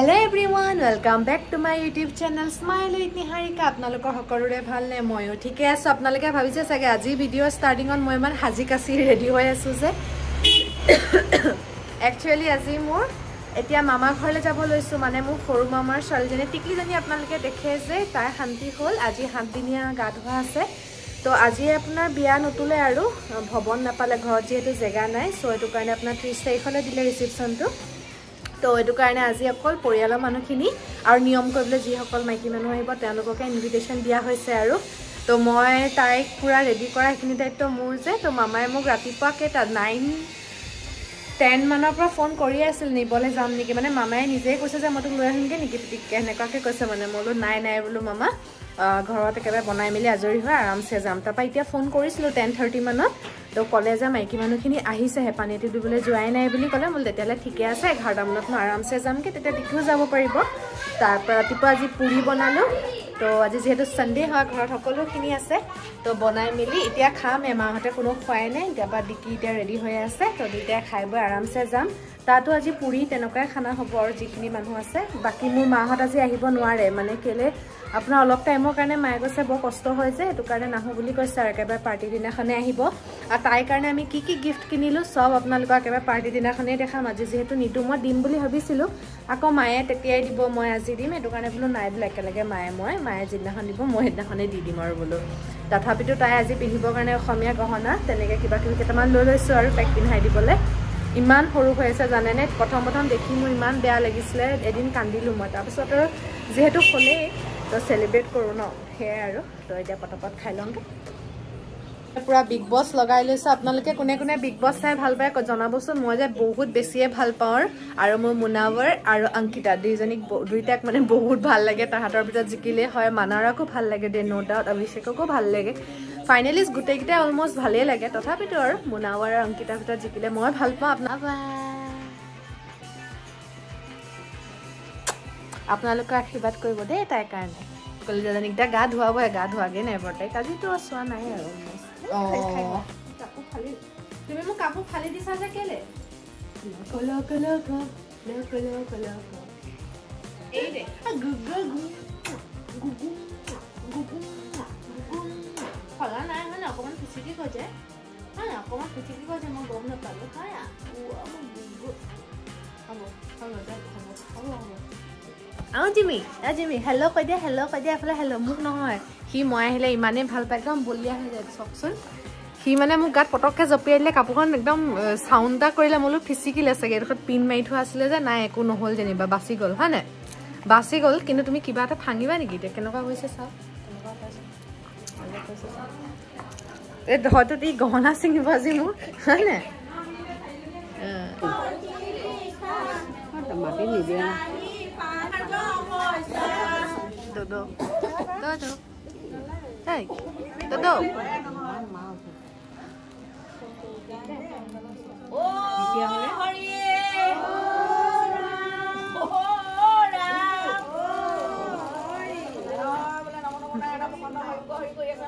Hello' everyone welcome back to my YouTube channel smile with Niharika আপোনালোকৰ সকলোৰে ভালনে? ময়ো ঠিকে আছোঁ। আপোনালোকে ভাবিছে চাগে আজি ভিডিঅ' ষ্টাৰ্টিঙত মই ইমান সাজি কাচি ৰেডি হৈ আছোঁ যে। একচুৱেলি আজি মোৰ এতিয়া মামা ঘৰলৈ যাব লৈছোঁ। মানে মোৰ সৰু মামাৰ ছোৱালীজনী টিকলিজনী আপোনালোকে দেখে যে তাই শান্তি হ'ল। আজি সাতদিনীয়া গা ধোৱা আছে। তো আজি আপোনাৰ বিয়া নুতুলে আৰু ভৱন নাপালে ঘৰত যিহেতু জেগা নাই চ' এইটো কাৰণে আপোনাৰ ত্ৰিছ তাৰিখলৈ দিলে ৰিচিপশ্যনটো তো এইটো কাৰণে আজি অকল পৰিয়ালৰ মানুহখিনি আৰু নিয়ম কৰিবলৈ যিসকল মাইকী মানুহ আহিব তেওঁলোককে ইনভিটেশ্যন দিয়া হৈছে আৰু। তো মই তাইক পূৰা ৰেডি কৰা সেইখিনি দায়িত্ব মোৰ যে তো মামাই মোক ৰাতিপুৱা কেইটা নাইন টেন মানৰ পৰা ফোন কৰি আছিল নিবলৈ যাম নেকি? মানে মামাই নিজেই কৈছে যে মই তোক লৈ আহিমগৈ নেকি? পিটিককৈ সেনেকুৱাকৈ কৈছে মানে। মই বোলো নাই নাই বোলো মামা। ঘৰত একেবাৰে বনাই মেলি আজৰি হৈ আৰামছে যাম। তাৰপৰা এতিয়া ফোন কৰিছিলোঁ টেন থাৰ্টি মানত। তো ক'লে যে মাইকী মানুহখিনি আহিছেহে পানীটো দিবলৈ যোৱাই নাই বুলি ক'লে। বোলো তেতিয়াহ'লে ঠিকে আছে এঘাৰটামানত মই আৰামছে যামগৈ তেতিয়া দিঠিও যাব পাৰিব। তাৰপৰা ৰাতিপুৱা আজি পুৰি বনালোঁ। তো আজি যিহেতু ছানডে হয় ঘৰত সকলোখিনি আছে তো বনাই মেলি এতিয়া খাম। এমাহঁতে কোনো খোৱাই নাই তাৰপৰা ডিকি এতিয়া ৰেডি হৈ আছে তো দুইটাই খাই বৈ আৰামছে যাম। তাতো আজি পুৰি তেনেকুৱাই খানা হ'ব আৰু যিখিনি মানুহ আছে। বাকী মোৰ মাহঁত আজি আহিব নোৱাৰে মানে কেলৈ আপোনাৰ অলপ টাইমৰ কাৰণে মায়ে কৈছে বৰ কষ্ট হয় যে সেইটো কাৰণে নাহোঁ বুলি কৈছে আৰু একেবাৰে পাৰ্টিৰ দিনাখনে আহিব। আৰু তাইৰ কাৰণে আমি কি কি গিফ্ট কিনিলোঁ চব আপোনালোকক একেবাৰে পাৰ্টিৰ দিনাখনেই দেখাম। আজি যিহেতু নিদিওঁ মই দিম বুলি ভাবিছিলোঁ। আকৌ মায়ে তেতিয়াই দিব মই আজি দিম। সেইটো কাৰণে বোলো নাই বোলো একেলগে মায়ে মই মায়ে যিদিনাখন দিব মই সেইদিনাখনেই দি দিম আৰু বোলো। তথাপিতো তাই আজি পিন্ধিবৰ কাৰণে অসমীয়া গহনা তেনেকৈ কিবা কিবি কেইটামান লৈ লৈছোঁ আৰু তাইক পিন্ধাই দিবলৈ। ইমান সৰু হৈ আছে জানেনে? প্ৰথম প্ৰথম দেখি মোৰ ইমান বেয়া লাগিছিলে এদিন কান্দিলোঁ মই। তাৰপিছত আৰু যিহেতু হ'লেই তো চেলিব্ৰেট কৰোঁ ন? সেয়াই আৰু। তো এতিয়া পটাপট খাই লওঁগৈ পূৰা বিগ বছ লগাই লৈছোঁ। আপোনালোকে কোনে কোনে বিগ বছ চাই ভাল পায় জনাবচোন। মই যে বহুত বেছিয়ে ভাল পাওঁ আৰু। মোৰ মুনাৱাৰ আৰু অংকিতা দুইজনীক দুইটাক মানে বহুত ভাল লাগে। তাহাঁতৰ ভিতৰত জিকিলেই হয়। মানাৰাকো ভাল লাগে দে ন' ডাউট অভিষেককো ভাল লাগে। ফাইনেলিষ্ট গোটেইকেইটাই অলমষ্ট ভালেই লাগে। তথাপিতো আৰু মুনাৱাৰ আৰু অংকিতাৰ ভিতৰত জিকিলে মই ভাল পাওঁ। আপোনাৰ আপোনালোকে আশীৰ্বাদ কৰিব দেই তাইৰ কাৰণে। কলিজাজনীক এতিয়া গা ধুৱাবহে গা ধোৱাগৈ নাই বাৰু তাইক। আজিতো চোৱা নাই আৰু তুমি মোক কাপোৰ ফালি দিছা যে কেলে? ফলা নাই হয় নাই অকণমান পিচিকি কৈছে হয় নাই অকণমান পিচিকি কৈছে মই গম নাপালোঁ। হয় অঁ জিমি অঁ জিমি হেল্ল' কৈ দিয়া হেল্ল' কৈ দিয়া এফালে হেল্ল' মোক নহয়। সি মই আহিলে ইমানেই ভাল পায় একদম বলিয়া হৈ যায় চাওকচোন। সি মানে মোক গাত পটককৈ জঁপিয়াই দিলে কাপোৰখন একদম চাউণ্ড এটা কৰিলে মোলৈ ফিচিকিলে চাগে। এইডোখৰত পিন মাৰি থোৱা আছিলে যে নাই একো নহ'ল যেনিবা বাচি গ'ল হয় নাই? বাচি গ'ল কিন্তু তুমি কিবা এটা ভাঙিবা নেকি এতিয়া? কেনেকুৱা হৈছে চাওক। হয়তো ই গহনা ছিঙিব আজি মোৰ হয় নাই?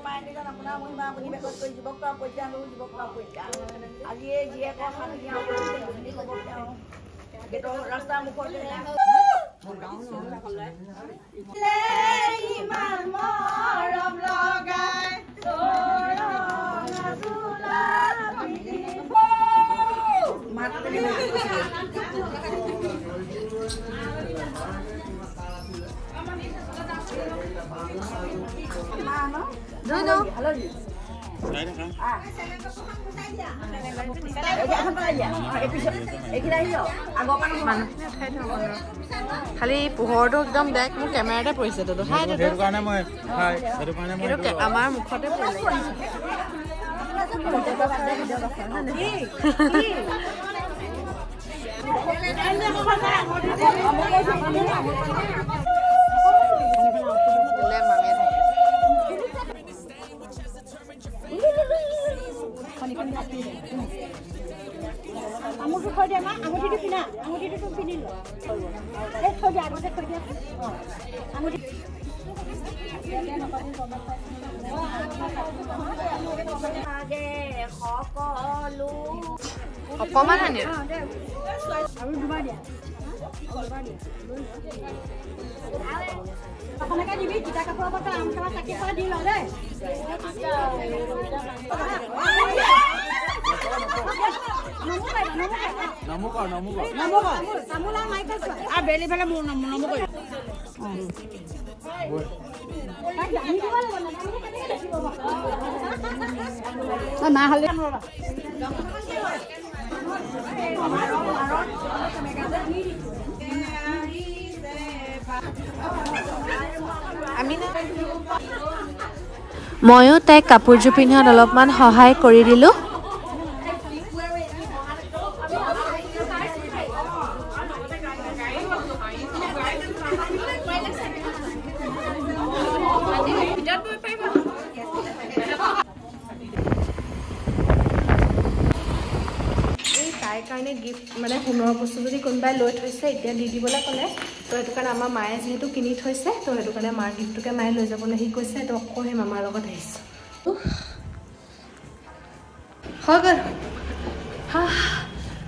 মাতি নিদিয়া Dodo. Dodo. Hey. Dodo. আজিয়ে জীয়েকৰ ৰাস্তাৰ মুখতে No, no. খালি পোহৰটো একদম বেক মোৰ কেমেৰাতে পৰিছে দাদা আমাৰ মুখতে আঙুঠি আঙুঠিটো পিন্ধি ল এই থৈ দিয়া আগতে থৈ দিয়া আঙুঠি অকণমান আনি আৰু দুবাৰ দিয়া অসমীয়াকে দিবি তিতা কাপোৰৰ পৰা আম খাবা চাকি খোৱা দি লওঁ দেই তামোল চোৱা। আৰু বেলি ফেলে মোৰ নম নমো কৰি মা হালধি ময়ো তাইক কাপোৰযোৰ পিন্ধোৱাত অলপমান সহায় কৰি দিলোঁ। কাৰণে গিফ্ট মানে সোণৰ বস্তু যদি কোনোবাই লৈ থৈছে এতিয়া দি দিবলৈ ক'লে তো সেইটো কাৰণে আমাৰ মায়ে যিহেতু কিনি থৈছে তো সেইটো কাৰণে মাৰ গিফ্টটোকে মায়ে লৈ যাবলৈ সি কৈছে তো আকৌ সেই মামাৰ লগত আহিছোঁ। হৈ গ'ল।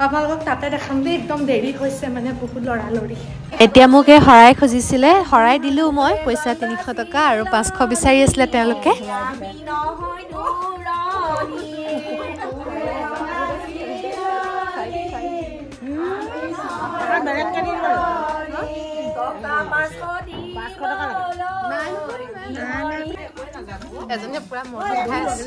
আপোনালোকক তাতে দেখাম দেই একদম দেৰি হৈছে মানে বহুত লৰালৰি। এতিয়া মোক এই শৰাই খুজিছিলে শৰাই দিলোঁ মই পইচা তিনিশ টকা আৰু পাঁচশ বিচাৰি আছিলে তেওঁলোকে। এজনীয়ে পুৰা মটন খাই আছে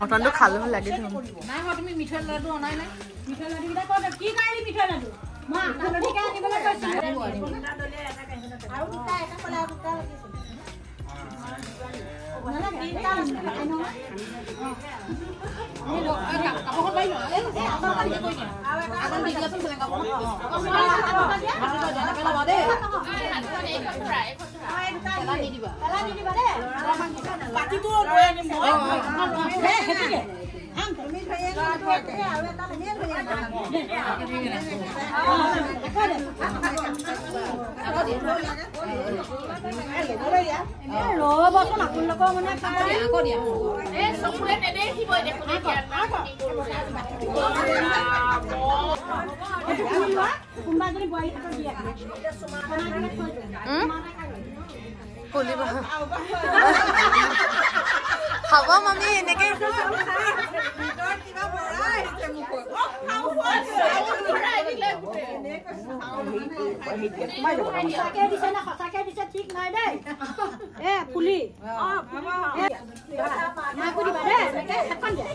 মটনটো খালো লাগি ধৰিম নাই হোৱা তুমি মিঠৈ লাডু অনাই নাই। মিঠৈ লাডুকেইটা ক'ত কি কাৰণে মিঠৈ লাডু? মই আঙুলিকে আনিবলৈ কৈছিলোঁ আৰু দুটা এটা ক'লে আৰু দুটা লাগিছিল। নালাগে, তিনিটা লাগিছিল, নাখায় নহয়। বাকীটো লৈ আনিম মই ৰ'বচোন, আপোনালোকৰ মানে। আকৌ দিয়া কোনোবা যদি বোৱাৰী হাতত দিয়ে। বনাই হ'ব মামী এনেকে সঁচাকে দিছে ঠিক নাই দেই এ এ, মাকো দিবা দেই এখন দিয়া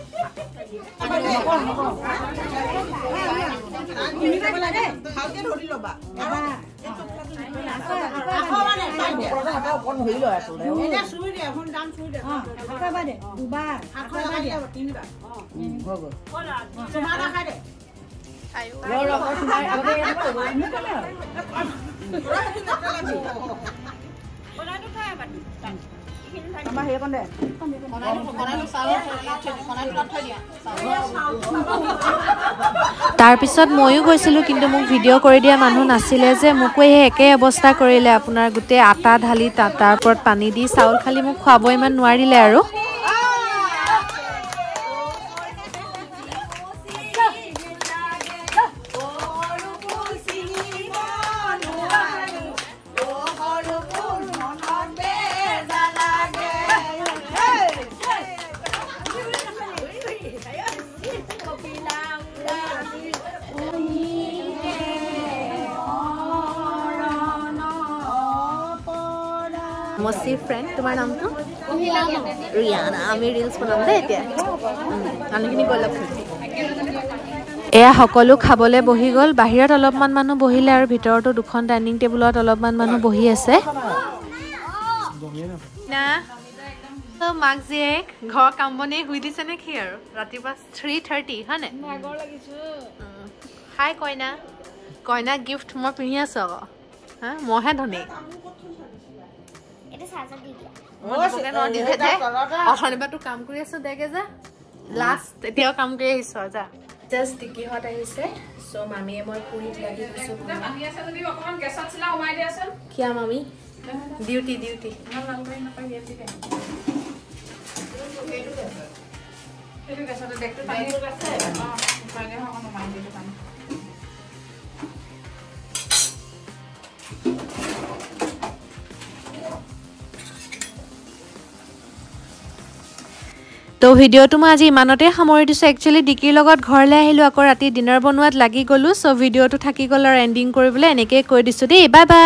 আকৌ এবাৰ দে দুবাৰ আকৌ এবাৰ দিয়া তাৰপিছত ময়ো গৈছিলোঁ কিন্তু মোক ভিডিঅ' কৰি দিয়া মানুহ নাছিলে যে মোকো সেই একে অৱস্থা কৰিলে। আপোনাৰ গোটেই আটা ঢালি তাৰ ওপৰত পানী দি চাউল খালি মোক খুৱাব ইমান নোৱাৰিলে আৰু। মচিৰ ফ্ৰেণ্ড তোমাৰ নামটো ৰিয়ানা আমি ৰিলচ বনাম দেই এতিয়া। মানুহখিনি গৈ লগ এয়া সকলো খাবলৈ বহি গ'ল। বাহিৰত অলপমান মানুহ বহিলে আৰু ভিতৰতো দুখন ডাইনিং টেবুলত অলপমান মানুহ বহি আছে। না তো মাক জীয়েক ঘৰৰ কাম বনে শুই দিছে নে কি আৰু? ৰাতিপুৱা থ্ৰী থাৰ্টি হয়নে। হাই কইনা। কইনা গিফ্ট মই পিন্ধি আছোঁ আকৌ। হা মইহে ধনী। অথনিবা তোৰ কাম কৰি আছো দেগে যা। লাষ্ট এতিয়াও কাম কৰি আহিছো যা। জাষ্ট টিকিহঁত আহিছে। চ' মামীয়ে মই পুৰীত লাগি গৈছো। কিয়া মামী? ডিউটি ডিউটি ভিডিঅ'টো মই আজি ইমানতে সামৰি দিছোঁ। একচুৱেলি ডিকিৰ লগত ঘৰলৈ আহিলোঁ আকৌ ৰাতি ডিনাৰ বনোৱাত লাগি গ'লোঁ চ' ভিডিঅ'টো থাকি গ'ল আৰু এণ্ডিং কৰিবলৈ এনেকৈয়ে কৈ দিছোঁ দেই। Bye bye